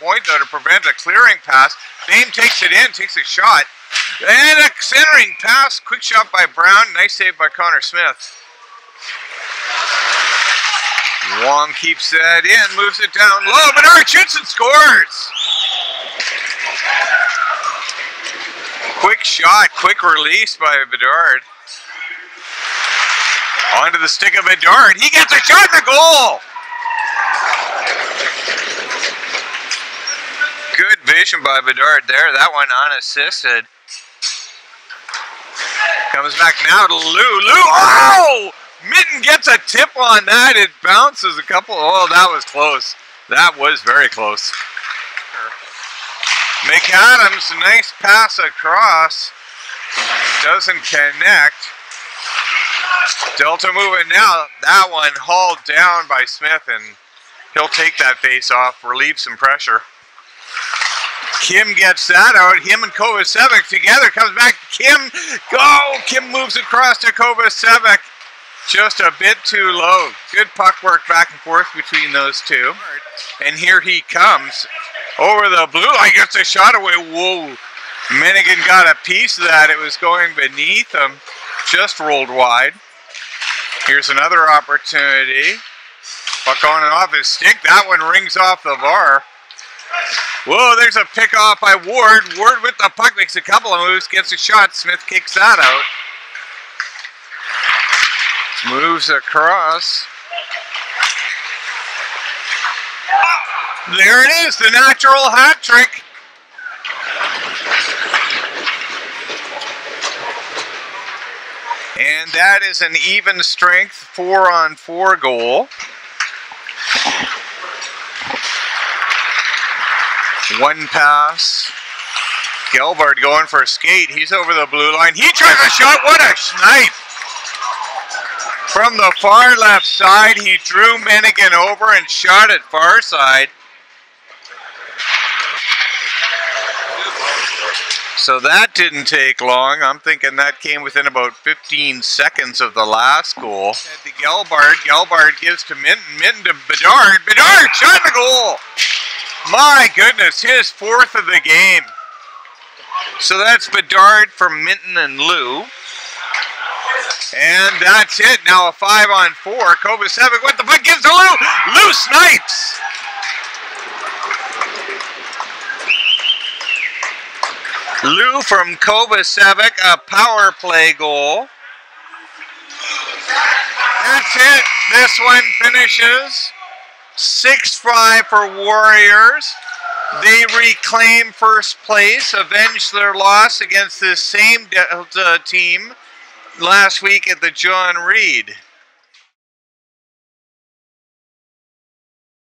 point, though, to prevent a clearing pass. Bain takes it in, takes a shot. And a centering pass. Quick shot by Brown. Nice save by Connor Smith. Wong keeps that in, moves it down low. Bedard shoots and scores. Quick shot, quick release by Bedard. Onto the stick of Bedard. He gets a shot in the goal. Vision by Bedard there. That one unassisted. Comes back now to Lou. Lou, oh! Mitten gets a tip on that. It bounces a couple. Oh, that was close. That was very close. McAdams, nice pass across. Doesn't connect. Delta moving now. That one hauled down by Smith, and he'll take that face off, relieve some pressure. Kim gets that out. Him and Kovacevic together. Comes back. Kim, go! Kim moves across to Kovacevic. Just a bit too low. Good puck work back and forth between those two. And here he comes. Over the blue line. Gets a shot away. Whoa. Minigan got a piece of that. It was going beneath him. Just rolled wide. Here's another opportunity. Puck on and off his stick. That one rings off the bar. Whoa, there's a pick off by Ward. Ward with the puck makes a couple of moves, gets a shot. Smith kicks that out. Moves across. There it is, the natural hat trick. And that is an even strength four on four goal. One pass. Gelbard going for a skate. He's over the blue line. He tries a shot. What a snipe! From the far left side, he drew Minigan over and shot it far side. So that didn't take long. I'm thinking that came within about 15 seconds of the last goal. To Gelbard. Gelbard gives to Minton. Minton to Bedard. Bedard shot the goal. My goodness, his fourth of the game. So that's Bedard for Minton and Lou. And that's it. Now a five on four. Kovacevic with the puck gives to Lou. Lou snipes. Lou from Kovacevic, a power play goal. That's it. This one finishes 6-5 for Warriors. They reclaim first place, avenge their loss against this same Delta team last week at the John Reed.